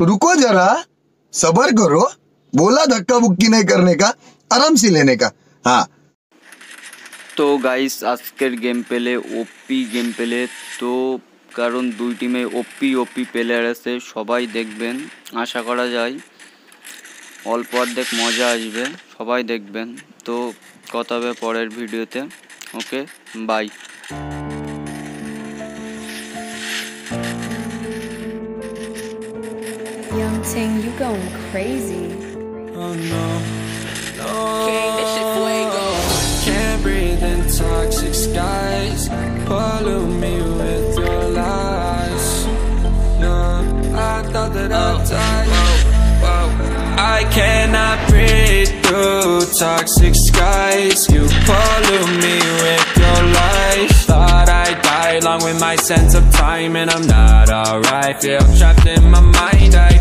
रुको जरा सबर करो बोला धक्का बुक्की नहीं करने का आराम से लेने का हाँ তো গাইস আজকের গেম পেলে ওপি গেম পেলে তো কারণ দুই টিমে ওপি ওপি প্লেয়ার আছে সবাই দেখবেন আশা করা যায় অল্প অর্ধেক মজা আসবে সবাই দেখবেন তো কথা হবে পরের ভিডিওতে okay bye Ting, you going crazy. Oh no, no. Can't breathe in toxic skies. Pollute me with your lies. No, I thought that I'd oh. die. I cannot breathe through toxic skies. You pollute me with your lies. Thought I'd die along with my sense of time, and I'm not alright. Feel trapped in my mind. I can't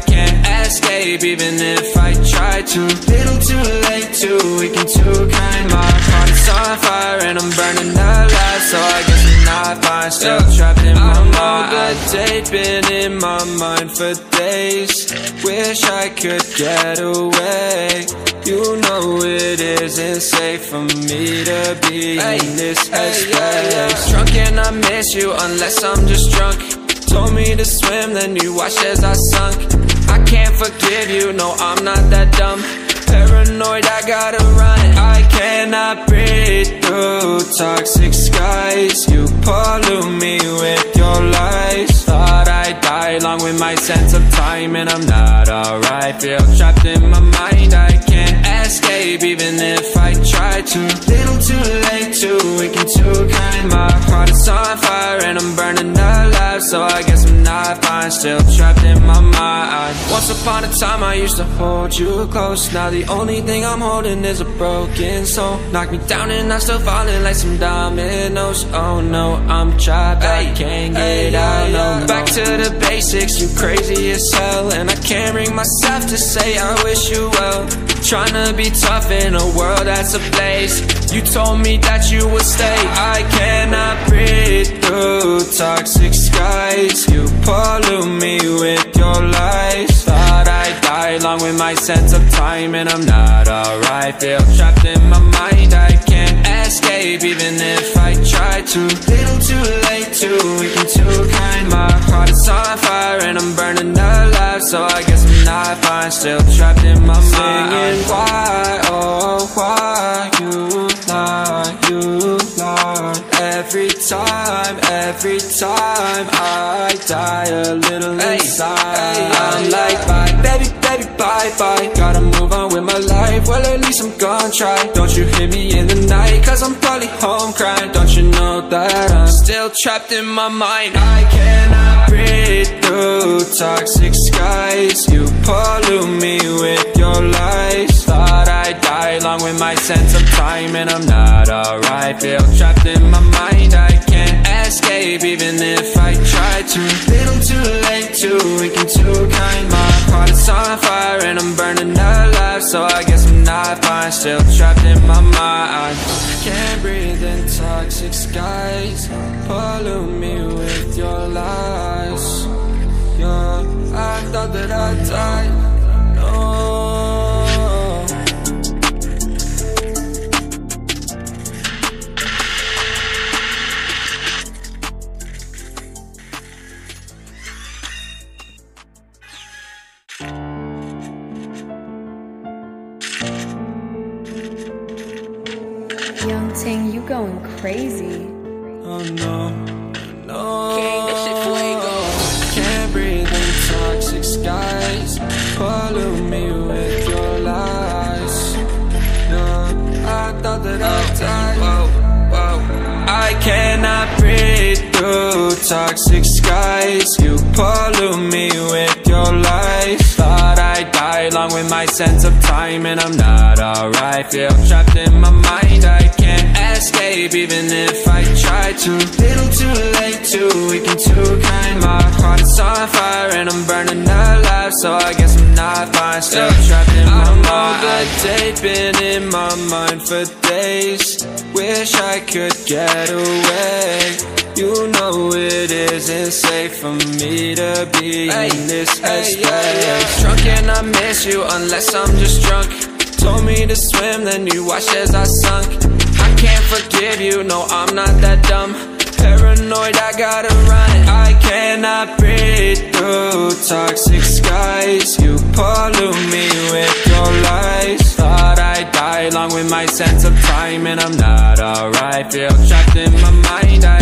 escape, even if I try to. Little too late, too weak and too kind. My heart is on fire, and I'm burning alive. So I guess I'm not fine. Still trapped in my mind. Good date been in my mind for days. Wish I could get away. You know it isn't safe for me to be in this headspace. Drunk and I miss you unless I'm just drunk. Told me to swim, then you watched as I sunk. I can't forgive you, no, I'm not that dumb. Paranoid, I gotta run. I cannot breathe through toxic skies. You pollute me with your lies. Thought I'd die along with my sense of time, and I'm not alright. Feel trapped in my mind. I can't escape, even if I try to. Little too too weak and too kind. My heart is on fire, and I'm burning alive. So I guess I'm not fine. Still trapped in my mind. Once upon a time, I used to hold you close. Now the only thing I'm holding is a broken soul. Knock me down, and I'm still falling like some dominoes. Oh no, I'm trapped. I can't get out. No, back to the basics. You crazy as hell, and I can't bring myself to say I wish you well. Trying to be tough in a world that's a place You told me that you would stay. I cannot breathe through toxic skies. You pollute me with your lies. Thought I'd die along with my sense of time, and I'm not alright. Feel trapped in my mind. I can't escape, even if I try to. Little too late, too weak and too kind. My heart is on fire, and I'm burning alive. So I guess I'm not fine. Still trapped I'm gonna try. Don't you hear me in the night, cause I'm probably home crying. Don't you know that I'm still trapped in my mind? I cannot breathe through toxic skies. You pollute me with your lies. Thought I'd die along with my sense of time, and I'm not alright. Feel trapped in my mind. I escape, even if I try to. Little too late, too weak and too kind. My heart is on fire, and I'm burning alive. So I guess I'm not fine. Still trapped in my mind. Can't breathe in toxic skies. Pollute me with your lies. Yeah, I thought that I'd die. Toxic skies. You pollute me with your lies. Thought I'd die along with my sense of time, and I'm not alright. Feel trapped in my mind. I escape, even if I try to. Little too late, too weak and too kind. My heart is on fire, and I'm burning alive. So I guess I'm not fine. Still trapped in my mind. The date been in my mind for days. Wish I could get away. You know it isn't safe for me to be in this headspace. Drunk and I miss you unless I'm just drunk. Told me to swim, then you watched as I sunk. Can't forgive you, no, I'm not that dumb. Paranoid, I gotta run. I cannot breathe through toxic skies. You pollute me with your lies. Thought I'd die along with my sense of time, and I'm not alright. Feel trapped in my mind. I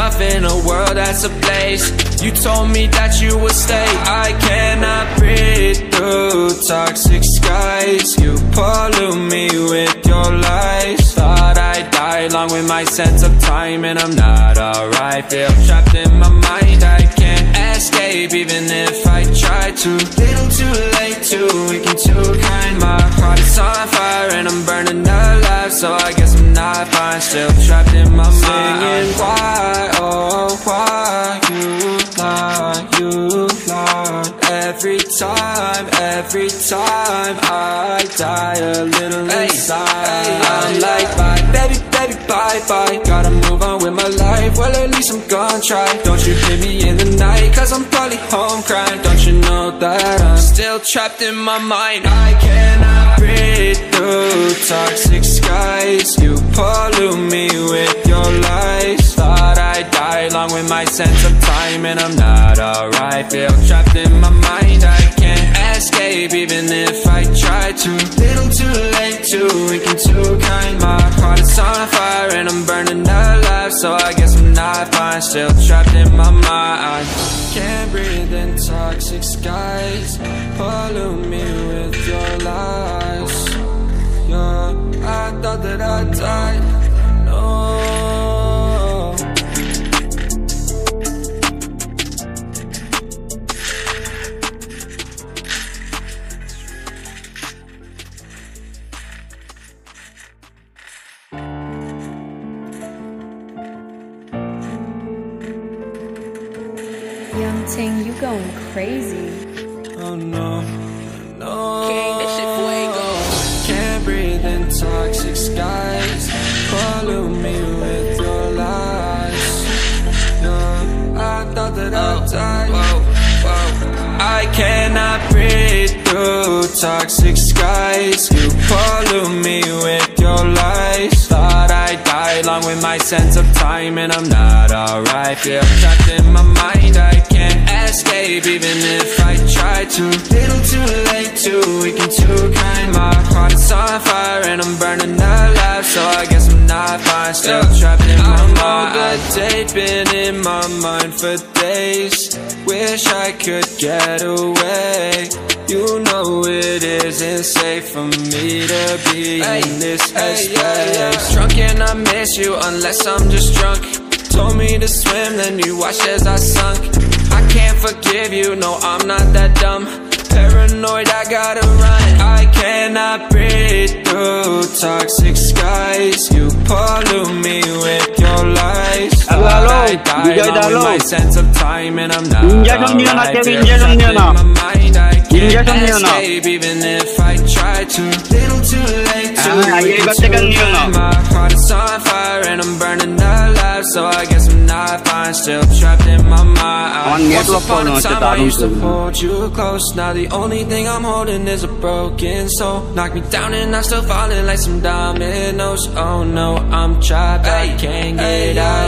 in a world that's a place. You told me that you would stay. I cannot breathe through toxic skies. You pollute me with your lies. Thought I'd die along with my sense of time, and I'm not alright. Feel trapped in my mind. I can't escape, even if I try to. Every time I die a little inside. I'm like, bye, baby, baby, bye, bye. Gotta move on with my life, well at least I'm gonna try. Don't you hit me in the night, cause I'm probably home crying. Don't you know that I'm still trapped in my mind? I cannot breathe through toxic skies. You pollute me with your lies. Thought I'd die along with my sense of time And I'm not alright, feel trapped in my mind. I can't escape even if I try to. Little too late, too weak and too kind. My heart is on fire and I'm burning alive. So I guess I'm not fine, still trapped in my mind. Can't breathe in toxic skies. Pollute me with your lies. Yeah, I thought that I died toxic skies. Pollute me with your lies. No, I thought that I oh, died. I cannot breathe through toxic skies. You pollute me with your lies. Thought I'd die along with my sense of time, and I'm not alright. Feel trapped in my mind. I escape, even if I try to. Little too late, too weak and too kind. My heart is on fire, and I'm burning alive. So I guess I'm not fine. Still trapped in my mind. That date been in my mind for days. Wish I could get away. You know it isn't safe for me to be in this headspace. Drunk and I miss you unless I'm just drunk. Told me to swim, then you watched as I sunk. I can't forgive you, no, I'm not that dumb. Paranoid, I gotta run. I cannot breathe through toxic skies. You pollute me with your lies. Hello, I die Vijay along with my sense of time, and I'm not alright. Feel injection in my mind. I Injection can't niyo na. escape, even if I try to. Little too late, too weak, ayay, too batigan niyo na. kind. My heart is on fire, and I'm burning alive. So I guess I'm not fine, still trapped in my mind. Ang Once network upon a no, I Tarong used to hold you close. Now the only thing I'm holding is a broken soul. Knock me down and I'm still falling like some dominoes. Oh no, I'm trapped, I can't get out.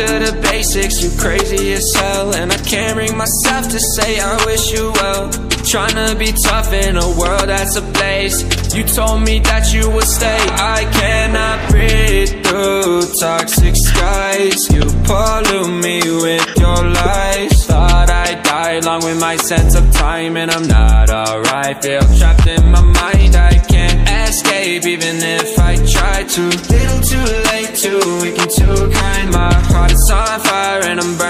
To the basics. You crazy as hell, and I can't bring myself to say I wish you well. Trying to be tough in a world that's a place. You told me that you would stay. I cannot breathe through toxic skies. You pollute me with your lies. Thought I'd die along with my sense of time, and I'm not alright. Feel trapped in my mind. I can't escape even if I try to. Little too late, too weak too kind. My heart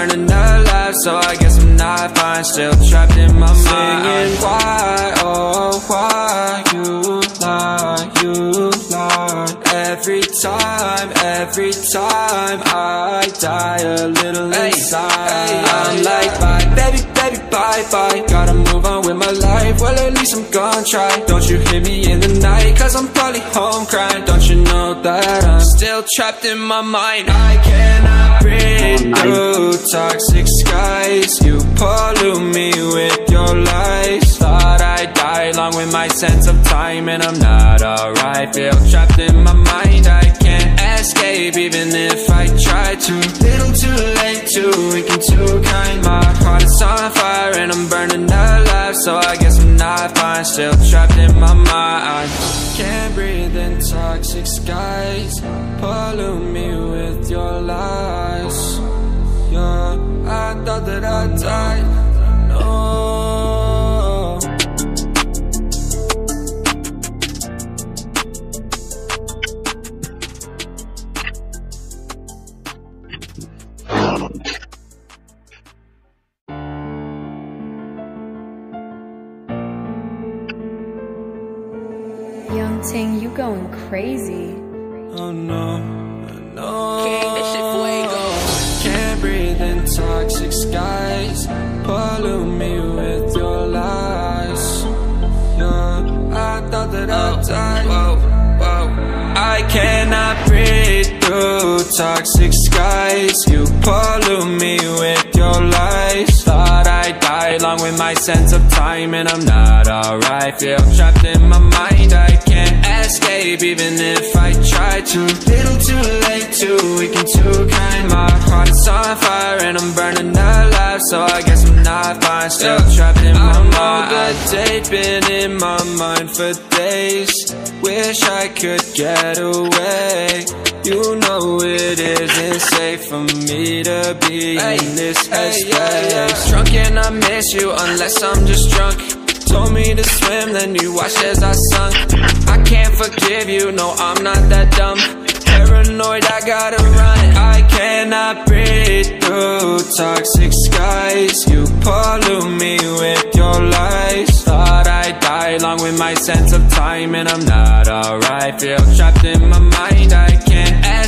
fire and I'm burning alive, so I guess I'm not fine. Still trapped in my mind. Singing why, oh why you lie, you lie. Every time, every time I die a little inside. I'm like bye, baby, baby, bye, bye. Gotta move on with my life. Well, at least I'm gonna try. Don't you hear me in the night? Cause I'm probably home crying. Still trapped in my mind? I cannot breathe through toxic skies. You pollute me with your lies. Thought I'd die along with my sense of time, and I'm not alright. Feel trapped in my mind. I even if I try to. Little too late, too weak and too kind. My heart is on fire and I'm burning alive, so I guess I'm not fine. Still trapped in my mind. Can't breathe in toxic skies. Pollute me with your lies. Yeah, I thought that I died. Pollute me with your lies. Yeah, I thought that I oh, died. Whoa, whoa. I cannot breathe through toxic skies. You pollute me with your lies. Thought I'd die along with my sense of time, and I'm not alright. Feel trapped in my mind. I can't escape even if I try to. Little too late, too weak and too kind. My heart is on fire and I'm burning alive, so I guess I'm not fine. Still trapped in my mind. The date been in my mind for days. Wish I could get away. You know it isn't safe for me to be in this headspace. Drunk and I miss you unless I'm just drunk. Told me to swim, then you watched as I sunk. I can't forgive you, no, I'm not that dumb. Paranoid, I gotta run. I cannot breathe through toxic skies. You pollute me with your lies. Thought I'd die along with my sense of time, and I'm not alright. Feel trapped in my mind. I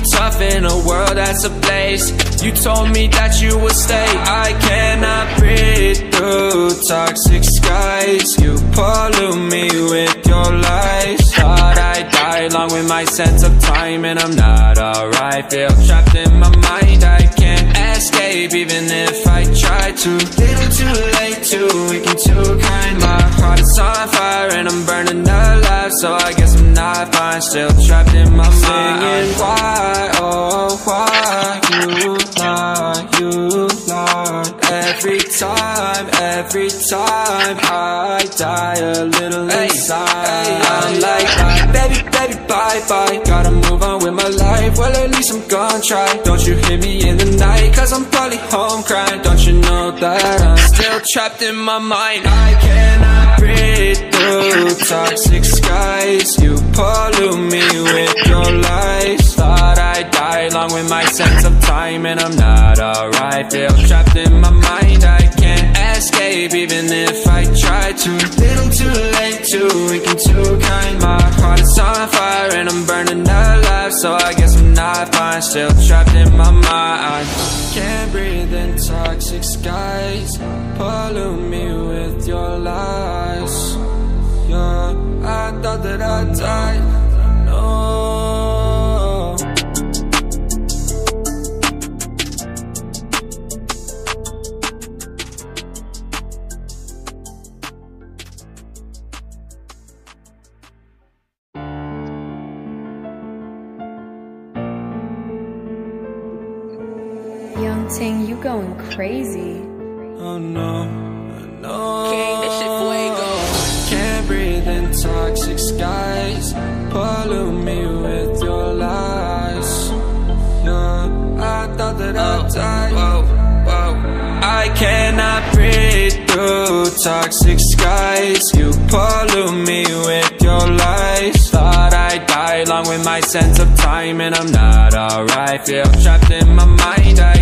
tough in a world that's a place. You told me that you would stay. I cannot breathe through toxic skies. You pollute me with your lies. Thought I'd die along with my sense of time And I'm not alright. Feel trapped in my mind. I can't escape even if I try to. Little too late, too weak and too kind. My heart is on fire and I'm burning alive. So I guess I'm not fine. Still trapped in my mind Singing. Why, oh why You lie, you lie Every time, every time I die a little inside. I'm like bye, baby, baby, bye, bye. Gotta move on with my life. Well at least I'm gonna try. Don't you hear me in the night? Cause I'm probably home crying. Don't trapped in my mind. I cannot breathe through toxic skies? You pollute me with your lies. Thought I'd die along with my sense of time And I'm not alright. Feel trapped in my mind. I escape even if I try to. Little too late, too weak and too kind. My heart is on fire and I'm burning alive. So I guess I'm not fine. Still trapped in my mind. Can't breathe in toxic skies. Pollute me with your lies. Yeah, I thought that I died No crazy. Oh no, no. King, this shit fuego. Can't breathe in toxic skies. Pollute me with your lies. No, I thought that I'd die. Whoa, whoa. I cannot breathe through toxic skies. You pollute me with your lies. Thought I'd die along with my sense of time, and I'm not alright. Feel trapped in my mind. I can't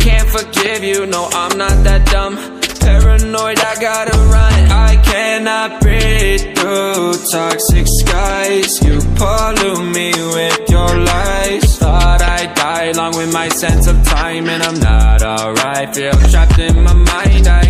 I can't forgive you, no, I'm not that dumb. Paranoid, I gotta run. I cannot breathe through toxic skies. You pollute me with your lies. Thought I'd die along with my sense of time, and I'm not alright. Feel trapped in my mind, I